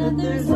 that there's